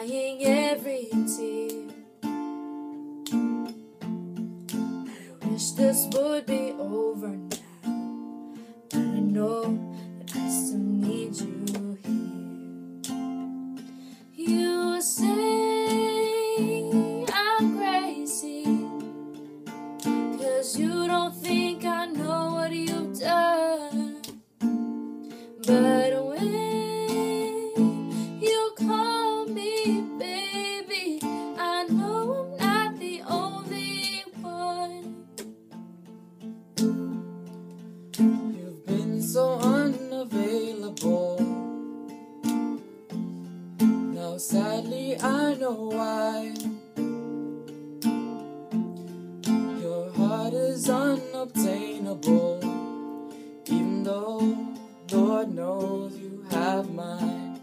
denying every tear. I wish this would be over now, but I know that I still need you here. You say I'm crazy, cause you don't think I know what you've done. But sadly I know why. Your heart is unobtainable Even though Lord knows you have mine.